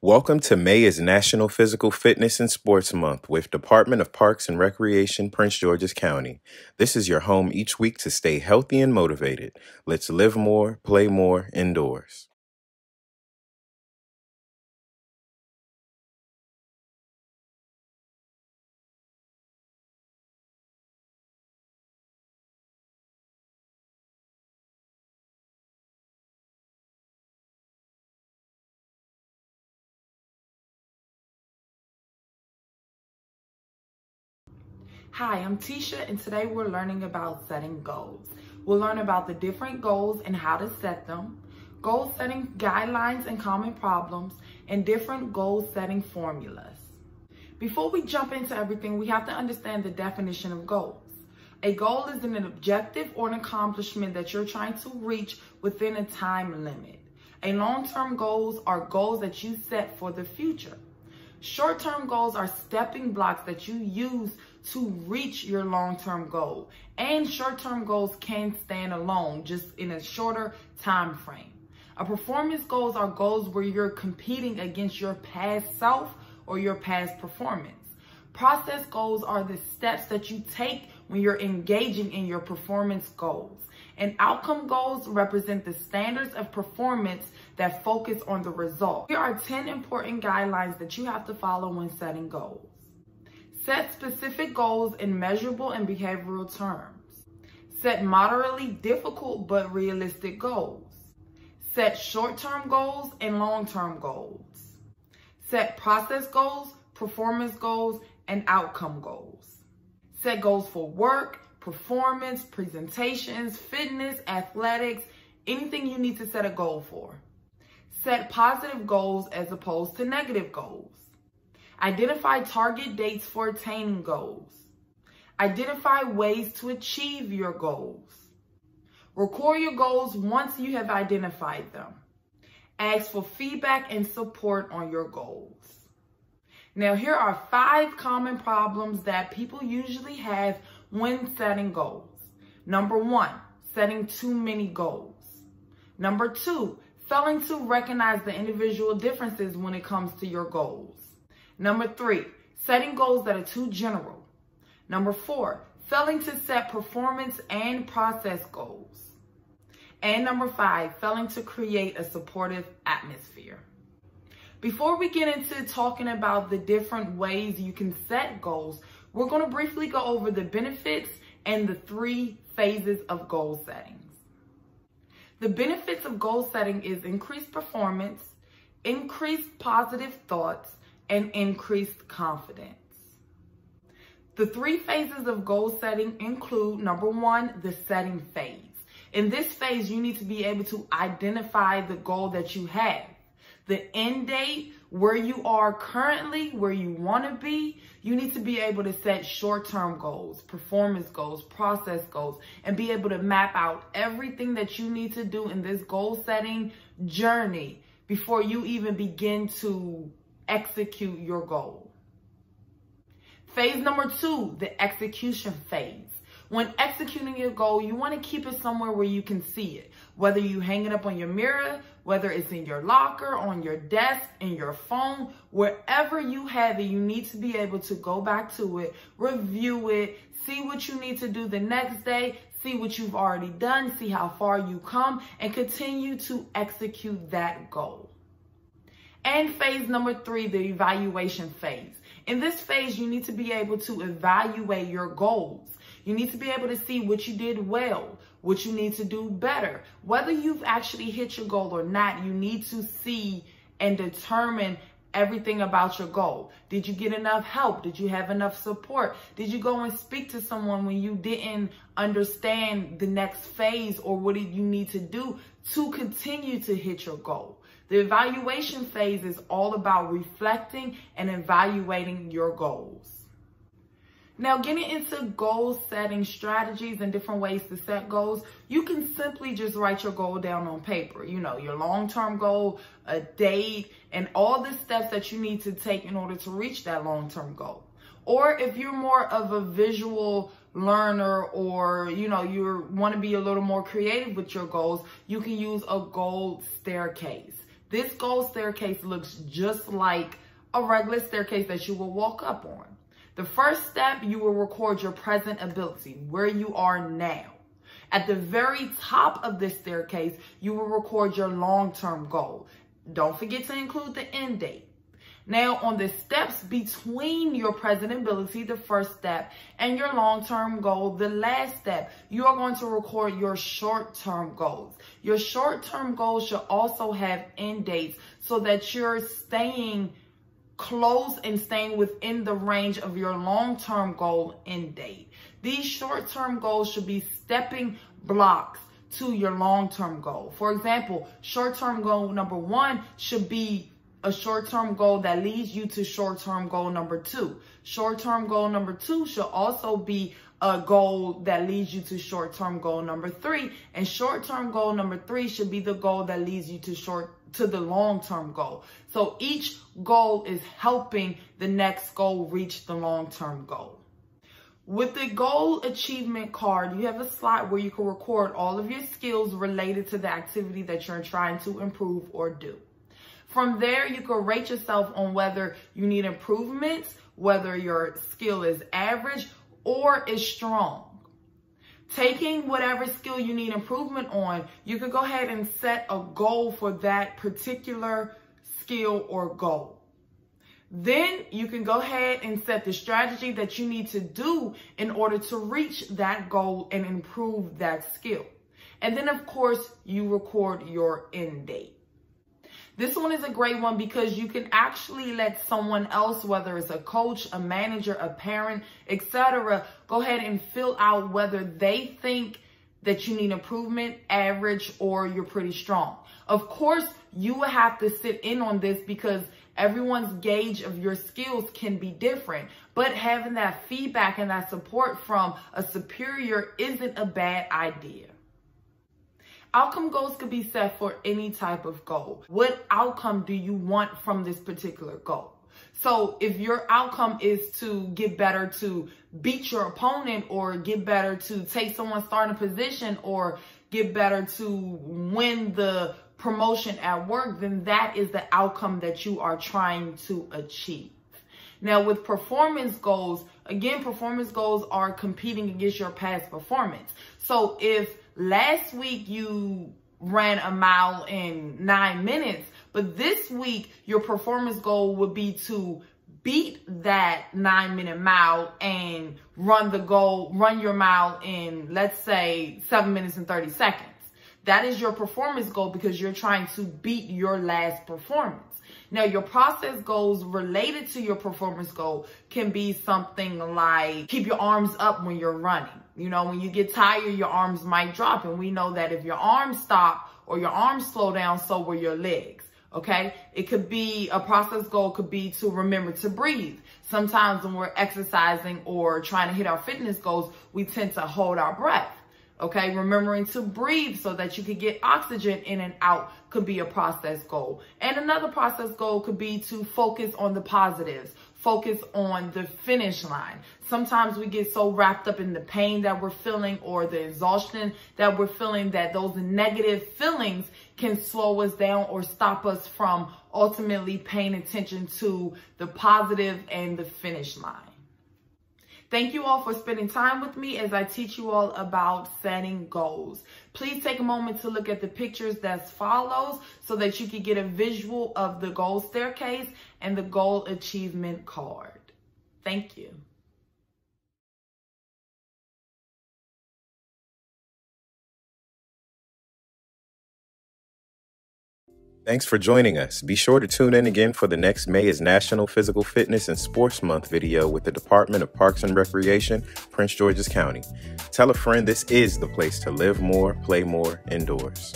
Welcome to May is National Physical Fitness and Sports Month with Department of Parks and Recreation, Prince George's County. This is your home each week to stay healthy and motivated. Let's live more, play more indoors. Hi, I'm Tisha and today we're learning about setting goals. We'll learn about the different goals and how to set them, goal setting guidelines and common problems, and different goal setting formulas. Before we jump into everything, we have to understand the definition of goals. A goal is an objective or an accomplishment that you're trying to reach within a time limit. A long-term goals are goals that you set for the future. Short-term goals are stepping blocks that you use to reach your long-term goal. And short-term goals can stand alone, just in a shorter time frame. A performance goals are goals where you're competing against your past self or your past performance. Process goals are the steps that you take when you're engaging in your performance goals. And outcome goals represent the standards of performance that focus on the result. Here are 10 important guidelines that you have to follow when setting goals. Set specific goals in measurable and behavioral terms. Set moderately difficult but realistic goals. Set short-term goals and long-term goals. Set process goals, performance goals, and outcome goals. Set goals for work, performance, presentations, fitness, athletics, anything you need to set a goal for. Set positive goals as opposed to negative goals. Identify target dates for attaining goals. Identify ways to achieve your goals. Record your goals once you have identified them. Ask for feedback and support on your goals. Now, here are five common problems that people usually have when setting goals. Number one, setting too many goals. Number two, failing to recognize the individual differences when it comes to your goals. Number three, setting goals that are too general. Number four, failing to set performance and process goals. And number five, failing to create a supportive atmosphere. Before we get into talking about the different ways you can set goals, we're going to briefly go over the benefits and the three phases of goal settings. The benefits of goal setting is increased performance, increased positive thoughts, and increased confidence. The three phases of goal setting include number one, the setting phase. In this phase, you need to be able to identify the goal that you have, the end date, where you are currently, where you want to be. You need to be able to set short-term goals, performance goals, process goals, and be able to map out everything that you need to do in this goal setting journey before you even begin to execute your goal. Phase number two, the execution phase. When executing your goal, you want to keep it somewhere where you can see it. Whether you hang it up on your mirror, whether it's in your locker, on your desk, in your phone, wherever you have it, you need to be able to go back to it, review it, see what you need to do the next day, see what you've already done, see how far you come, and continue to execute that goal. And phase number three, the evaluation phase. In this phase, you need to be able to evaluate your goals. You need to be able to see what you did well, what you need to do better. Whether you've actually hit your goal or not, you need to see and determine everything about your goal. Did you get enough help? Did you have enough support? Did you go and speak to someone when you didn't understand the next phase or what did you need to do to continue to hit your goal? The evaluation phase is all about reflecting and evaluating your goals. Now, getting into goal setting strategies and different ways to set goals, you can simply just write your goal down on paper. You know, your long-term goal, a date, and all the steps that you need to take in order to reach that long-term goal. Or if you're more of a visual learner or, you know, you want to be a little more creative with your goals, you can use a goal staircase. This goal staircase looks just like a regular staircase that you will walk up on. The first step, you will record your present ability, where you are now. At the very top of this staircase, you will record your long-term goal. Don't forget to include the end date. Now, on the steps between your present ability, the first step, and your long-term goal, the last step, you are going to record your short-term goals. Your short-term goals should also have end dates so that you're staying close and staying within the range of your long-term goal end date. These short-term goals should be stepping blocks to your long-term goal. For example, short-term goal number one should be a short-term goal that leads you to short-term goal number two. Short-term goal number two should also be a goal that leads you to short-term goal number three. And short-term goal number three should be the goal that leads you to short to the long-term goal. So each goal is helping the next goal reach the long-term goal. With the goal achievement card, you have a slot where you can record all of your skills related to the activity that you're trying to improve or do. From there, you can rate yourself on whether you need improvements, whether your skill is average or is strong. Taking whatever skill you need improvement on, you can go ahead and set a goal for that particular skill or goal. Then you can go ahead and set the strategy that you need to do in order to reach that goal and improve that skill. And then of course, you record your end date. This one is a great one because you can actually let someone else, whether it's a coach, a manager, a parent, etc., go ahead and fill out whether they think that you need improvement, average, or you're pretty strong. Of course, you will have to sit in on this because everyone's gauge of your skills can be different. But having that feedback and that support from a superior isn't a bad idea. Outcome goals could be set for any type of goal. What outcome do you want from this particular goal? So if your outcome is to get better to beat your opponent or get better to take someone's starting position or get better to win the promotion at work, then that is the outcome that you are trying to achieve. Now with performance goals, again, performance goals are competing against your past performance. So if last week you ran a mile in nine minutes, but this week your performance goal would be to beat that nine minute mile and run the goal, run your mile in, let's say, seven minutes and 30 seconds. That is your performance goal because you're trying to beat your last performance. Now, your process goals related to your performance goal can be something like keep your arms up when you're running. You know, when you get tired, your arms might drop. And we know that if your arms stop or your arms slow down, so will your legs. Okay. It could be a process goal could be to remember to breathe. Sometimes when we're exercising or trying to hit our fitness goals, we tend to hold our breath. Okay, remembering to breathe so that you can get oxygen in and out could be a process goal. And another process goal could be to focus on the positives, focus on the finish line. Sometimes we get so wrapped up in the pain that we're feeling or the exhaustion that we're feeling that those negative feelings can slow us down or stop us from ultimately paying attention to the positive and the finish line. Thank you all for spending time with me as I teach you all about setting goals. Please take a moment to look at the pictures that follows so that you can get a visual of the goal staircase and the goal achievement card. Thank you. Thanks for joining us. Be sure to tune in again for the next May is National Physical Fitness and Sports Month video with the Department of Parks and Recreation, Prince George's County. Tell a friend this is the place to live more, play more indoors.